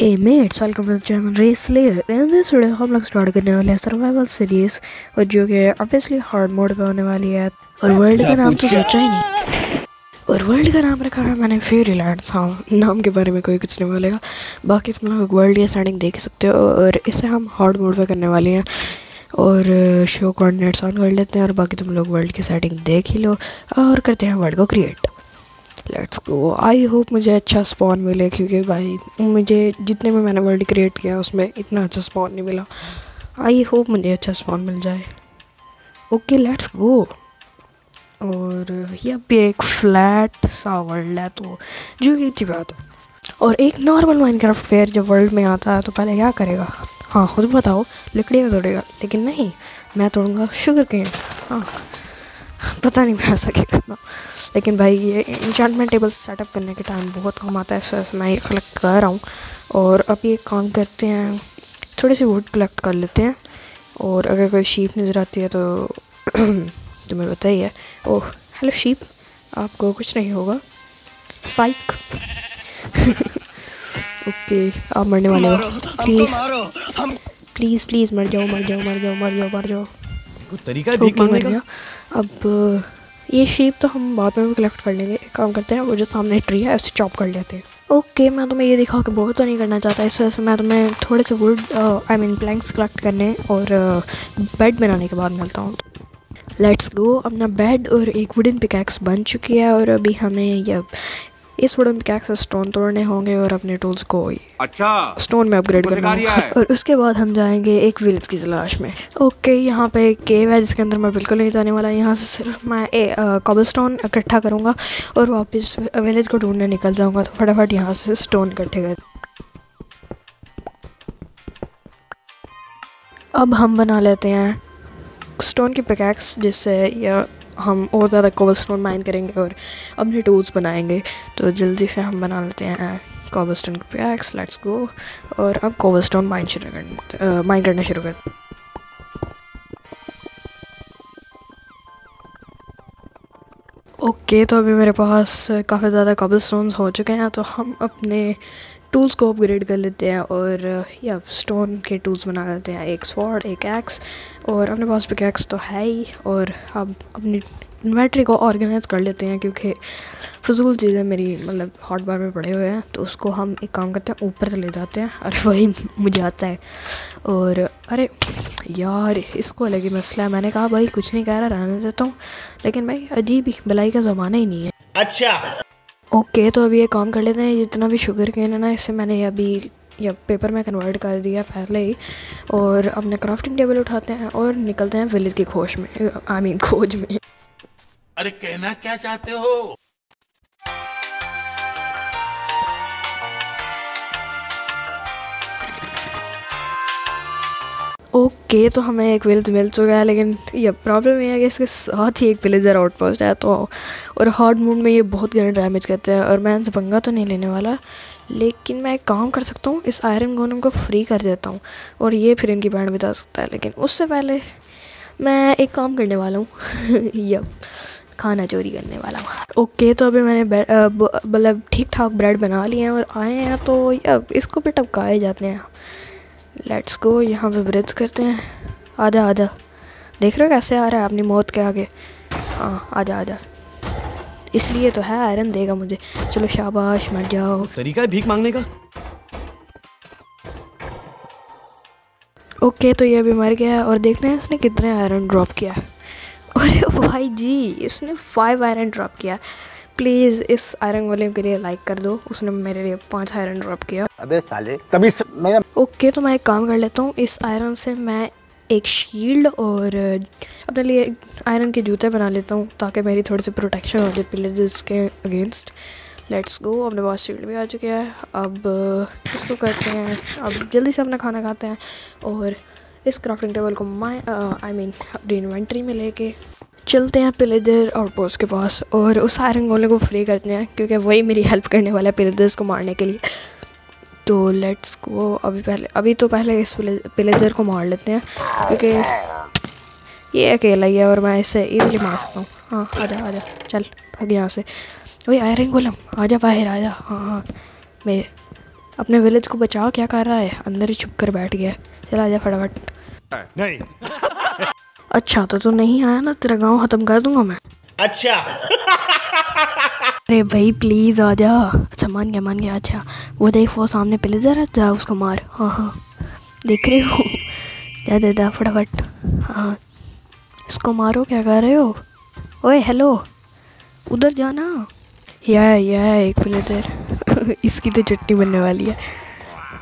Hey mates, welcome to the channel Race Slayer. In this video हम लोग start करने वाले हैं सर्वाइवल सीरीज़ और जो कि ऑब्वियसली हार्ड मोड पे होने वाली है। और वर्ल्ड का नाम तो सोचा ही नहीं। और वर्ल्ड का नाम रखा है मैंने फेरी लैंड हाँ नाम के बारे में कोई कुछ नहीं बोलेगा। बाकी तुम लोग वर्ल्ड या सेटिंग देख सकते हो और इसे हम हार्ड मोड पे करने वाले हैं। और शो कोऑर्डिनेट्स ऑन कर लेते हैं और बाकी तुम लोग वर्ल्ड की सेटिंग देख ही लो और करते हैं वर्ल्ड को create let's go I hope मुझे अच्छा स्पॉन मिले, क्योंकि भाई, मुझे जितने में मैंने वर्ल्ड क्रिएट किया, उसमें इतना अच्छा स्पॉन नहीं मिला। आई होप मुझे अच्छा स्पॉन मिल जाए। ओके लेट्स गो और ये भी एक फ्लैट सा वर्ल्ड है तो जो कि अच्छी बात है। और एक नॉर्मल माइनक्राफ्ट फेयर जब वर्ल्ड में आता है तो पहले क्या करेगा? हाँ खुद बताओ लकड़ी का तोड़ेगा, लेकिन नहीं, मैं तोड़ूँगा शुगर केन हाँ। पता नहीं मैं ऐसा क्या करता हूँ। लेकिन भाई ये इंचार्टमेंट टेबल सेटअप करने के टाइम बहुत कम आता है इस मैं ये कलेक्ट कर रहा हूँ। और अभी एक काम करते हैं थोड़ी सी वुड कलेक्ट कर लेते हैं। और अगर कोई शीप नज़र आती है तो तुम्हें पता ही है। ओह हेलो शीप आपको कुछ नहीं होगा। साइक ओके आप मरने वाले हो। प्लीज़ प्लीज़ प्लीज़ मर जाओ मर जाओ मर जाओ मर जाओ मर जाओ। तरीका है मांगने का? अब ये शेप तो हम बाद में भी कलेक्ट कर लेंगे। एक काम करते हैं, वो जो सामने ट्री है उसे चॉप कर लेते हैं। ओके मैं तुम्हें ये दिखा कि बहुत तो नहीं करना चाहता। इस वजह से मैं तुम्हें थोड़े से wood I mean planks collect करने और बेड बनाने के बाद मिलता हूँ। लेट्स गो अपना बेड और एक वुडन पिकैक्स बन चुकी है और अभी हमें ये इस वुडन पिकैक्स से स्टोन तोड़ने होंगे और अपने टूल्स को अच्छा। स्टोन में अपग्रेड करना होगा। और उसके बाद हम जाएँगे एक विलेज की तलाश में। ओके यहाँ पे एक केव है जिसके अंदर मैं बिल्कुल नहीं जाने वाला। यहाँ से सिर्फ़ मैं कबल स्टोन इकट्ठा करूँगा और वापस विलेज को ढूँढने निकल जाऊँगा। तो फटाफट यहाँ से स्टोन इकट्ठे कर। अब हम बना लेते हैं स्टोन की पिकैक्स जिससे या हम और ज़्यादा कोबल स्टोन माइन करेंगे और अपने टूल्स बनाएँगे। तो जल्दी से हम बना लेते हैं कोबल स्टोन की पिकैक्स लेट्स गो और अब कोबल स्टोन माइन शुरू कर माइन करना शुरू कर। ओके okay, तो अभी मेरे पास काफ़ी ज़्यादा कबल स्टोन्स हो चुके हैं तो हम अपने टूल्स को अपग्रेड कर लेते हैं और या स्टोन के टूल्स बना लेते हैं। एक स्वॉर्ड एक एक्स और अपने पास पिकैक्स तो है ही और हम अपनी इन्वेंट्री को ऑर्गेनाइज कर लेते हैं क्योंकि फजूल चीज़ें मेरी मतलब हॉट बार में पड़े हुए हैं तो उसको हम एक काम करते हैं, ऊपर से ले जाते हैं और वही मुझे आता है। और, अरे, यार, इसको अलग ही मसला है। मैंने कहा, भाई, कुछ नहीं कह रहा, रहने देता हूँ। लेकिन भाई, अजीब ही भलाई का ज़माना ही नहीं है। अच्छा। ओके तो अभी ये काम कर लेते हैं। जितना भी शुगर केन है ना, इससे मैंने अभी या पेपर में कन्वर्ट कर दिया पहले ही और अपने क्राफ्टिंग टेबल उठाते हैं और निकलते हैं विलेज की खोज में आई मीन खोज में। अरे कहना क्या चाहते हो? ओके तो हमें एक विलेज मिल चुका है, लेकिन ये प्रॉब्लम ये है कि इसके साथ ही एक विलेजर आउटपोस्ट है तो और हार्ड मूड में ये बहुत गहरा डैमेज करते हैं, और मैं इनसे पंगा तो नहीं लेने वाला, लेकिन मैं एक काम कर सकता हूँ, इस आयरन गोनम को फ्री कर देता हूँ, और ये फिर इनकी बैंड बिता सकता है, लेकिन उससे पहले मैं एक काम करने वाला हूँ यप खाना चोरी करने वाला हूँ। ओके तो अभी मैंने मतलब ठीक ठाक ब्रेड बना लिए हैं, और आए हैं तो यब इसको भी टपकाए जाते हैं। लेट्स गो यहाँ पे ब्रिज करते हैं। आधा आधा। देख रहे हो कैसे आ रहा है अपनी मौत के आगे? हाँ आधा आधा। इसलिए तो है आयरन देगा मुझे। चलो शाबाश मर जाओ। तरीका है भीख मांगने का? ओके तो ये भी मर गया है और देखते हैं इसने कितने आयरन ड्रॉप किया है। भाई जी इसने फाइव आयरन ड्रॉप किया। प्लीज़ इस आयरन वाले के लिए लाइक कर दो। उसने मेरे लिए पाँच आयरन ड्रॉप किया। अबे साले तभी मेरा ओके तो मैं एक काम कर लेता हूँ। इस आयरन से मैं एक शील्ड और अपने लिए आयरन के जूते बना लेता हूँ ताकि मेरी थोड़ी सी प्रोटेक्शन हो जाए पिलर्स के अगेंस्ट लेट्स गो अपने पास शील्ड भी आ चुके हैं। अब इसको करते हैं। अब जल्दी से अपना खाना खाते हैं। और इस क्राफ्टिंग टेबल को माई आई मीन अपनी इन्वेंट्री में लेके चलते हैं पिलेजर आउटपोस्ट के पास और उस आयरन गोले को फ्री करते हैं क्योंकि वही मेरी हेल्प करने वाला है पिलेजर्स को मारने के लिए। तो लेट्स को अभी पहले, अभी तो पहले इस पिलेजर को मार लेते हैं क्योंकि ये अकेला ही है और मैं इसे इजीली मार सकता हूँ। हाँ आजा आजा, चल, भाग यहाँ से। वही आयरन गोलम आ आजा बाहर, आजा। हाँ हाँ मेरे, अपने विलेज को बचाओ, क्या कर रहा है? अंदर ही छुप कर बैठ गया। चला जा फटाफट। नहीं। अच्छा तो तू नहीं आया ना तेरा गाँव खत्म कर दूँगा मैं। अच्छा। अरे भाई प्लीज़ आ जा। अच्छा मान गया मान गया अच्छा। वो देख वो सामने प्लेजर है जा उसको मार। हाँ हाँ। देख रहे हो? जा दे दा फटाफट। हाँ इसको मारो क्या कर रहे हो? ओए हेलो उधर जाना। या है एक प्लेजर इसकी तो चटनी बनने वाली है।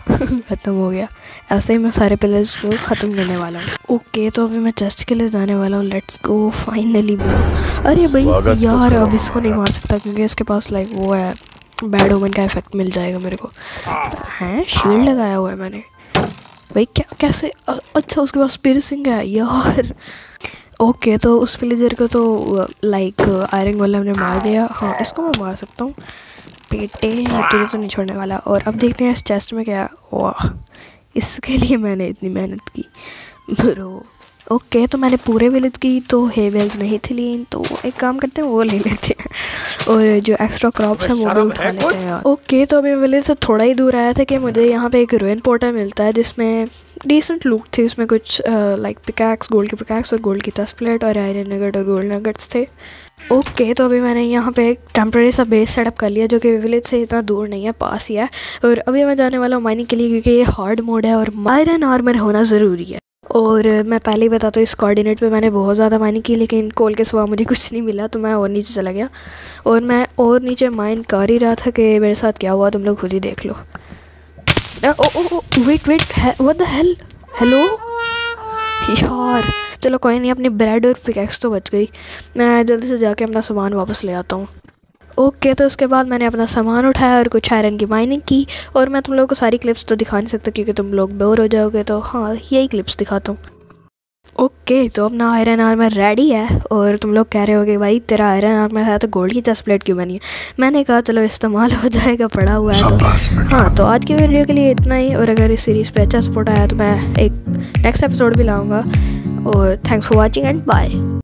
ख़त्म हो गया। ऐसे ही मैं सारे प्लेयर्स को ख़त्म करने वाला हूँ। ओके तो अभी मैं चेस्ट के लिए जाने वाला हूँ। लेट्स गो फाइनली ब्रो अरे भाई यार अब इसको नहीं मार सकता क्योंकि इसके पास लाइक वो है बैड ओमन का इफ़ेक्ट मिल जाएगा मेरे को। हैं शील्ड लगाया हुआ है मैंने। भाई क्या कैसे? अच्छा उसके पास पिरसिंग है यार। ओके तो उस प्लेजर को तो लाइक आयरन वाला हमने मार दिया। हाँ इसको मैं मार सकता हूँ। बेटे तुझे तो नहीं छोड़ने वाला। और अब देखते हैं इस चेस्ट में क्या। वाह इसके लिए मैंने इतनी मेहनत की। ब्रो ओके तो मैंने पूरे विलेज की तो हे बेल्स नहीं थी ली तो एक काम करते हैं वो ले लेते हैं। और जो एक्स्ट्रा क्रॉप्स हैं वो भी उठा लेते हैं यार। ओके तो अभी विलेज से थोड़ा ही दूर आया था कि मुझे यहाँ पे एक रोइन पोर्टर मिलता है जिसमें डिसेंट लुक थी। उसमें कुछ लाइक पिकैक्स गोल्ड की पिकैक्स और गोल्ड की दस प्लेट और आयरन नगट और गोल्ड नगट्स थे। ओके okay, तो अभी मैंने यहाँ पे एक टेम्प्रेरी सा बेस सेटअप कर लिया जो कि विलेज से इतना दूर नहीं है पास ही है। और अभी मैं जाने वाला हूँ माइनिंग के लिए क्योंकि ये हार्ड मोड है और आयरन आर्मर होना ज़रूरी है। और मैं पहले ही बताता हूँ इस कोऑर्डिनेट पे मैंने बहुत ज़्यादा माइनिंग की लेकिन कोल के सिवा मुझे कुछ नहीं मिला तो मैं और नीचे चला गया। और मैं और नीचे माइन कर ही रहा था कि मेरे साथ क्या हुआ तुम लोग खुद ही देख लो। Wait wait what the hell hello यार, चलो कोई नहीं, अपनी ब्रेड और पिकैक्स तो बच गई। मैं जल्दी से जाके अपना सामान वापस ले आता हूँ। ओके तो उसके बाद मैंने अपना सामान उठाया और कुछ आयरन की माइनिंग की, और मैं तुम लोगों को सारी क्लिप्स तो दिखा नहीं सकता क्योंकि तुम लोग बोर हो जाओगे तो हाँ यही क्लिप्स दिखाता हूँ। ओके okay, तो अपना आयरन आर्मर रेडी है और तुम लोग कह रहे हो कि भाई तेरा आयरन आर्मर है तो गोल्ड की चेस्ट प्लेट क्यों बनी है? मैंने कहा चलो इस्तेमाल हो जाएगा पड़ा हुआ है तो. हाँ तो आज की वीडियो के लिए इतना ही और अगर इस सीरीज़ पे अच्छा सपोर्ट आया तो मैं एक नेक्स्ट एपिसोड भी लाऊँगा। और thanks for watching and bye